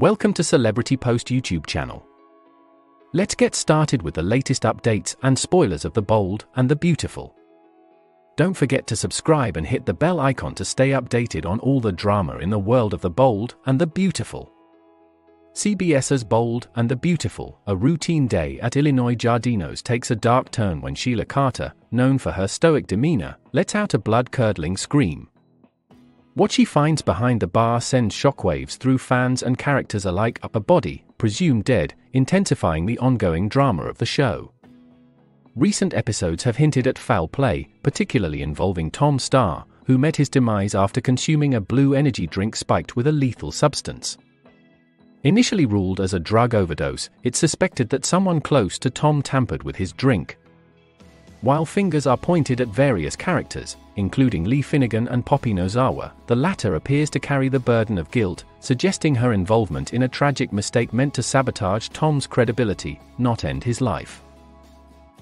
Welcome to Celebrity Post YouTube channel. Let's get started with the latest updates and spoilers of The Bold and the Beautiful. Don't forget to subscribe and hit the bell icon to stay updated on all the drama in the world of The Bold and the Beautiful. CBS's Bold and the Beautiful, a routine day at Il Giardino's takes a dark turn when Sheila Carter, known for her stoic demeanor, lets out a blood-curdling scream. What she finds behind the bar sends shockwaves through fans and characters alike up a body, presumed dead, intensifying the ongoing drama of the show. Recent episodes have hinted at foul play, particularly involving Tom Starr, who met his demise after consuming a blue energy drink spiked with a lethal substance. Initially ruled as a drug overdose, it's suspected that someone close to Tom tampered with his drink. While fingers are pointed at various characters, including Lee Finnegan and Poppy Nozawa, the latter appears to carry the burden of guilt, suggesting her involvement in a tragic mistake meant to sabotage Tom's credibility, not end his life.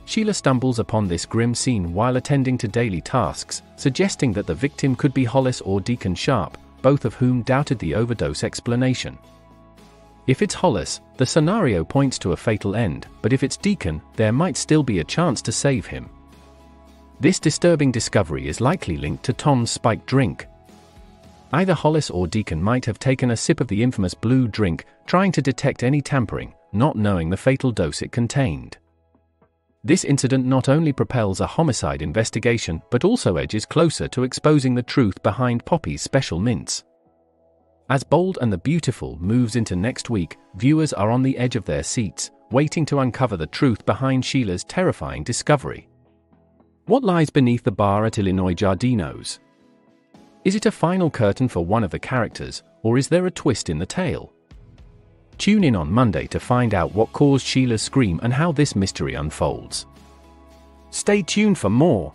Sheila stumbles upon this grim scene while attending to daily tasks, suggesting that the victim could be Hollis or Deacon Sharpe, both of whom doubted the overdose explanation. If it's Hollis, the scenario points to a fatal end, but if it's Deacon, there might still be a chance to save him. This disturbing discovery is likely linked to Tom's spiked drink. Either Hollis or Deacon might have taken a sip of the infamous blue drink, trying to detect any tampering, not knowing the fatal dose it contained. This incident not only propels a homicide investigation but also edges closer to exposing the truth behind Poppy's special mints. As Bold and the Beautiful moves into next week, viewers are on the edge of their seats, waiting to uncover the truth behind Sheila's terrifying discovery. What lies beneath the bar at Il Giardino's? Is it a final curtain for one of the characters, or is there a twist in the tale? Tune in on Monday to find out what caused Sheila's scream and how this mystery unfolds. Stay tuned for more.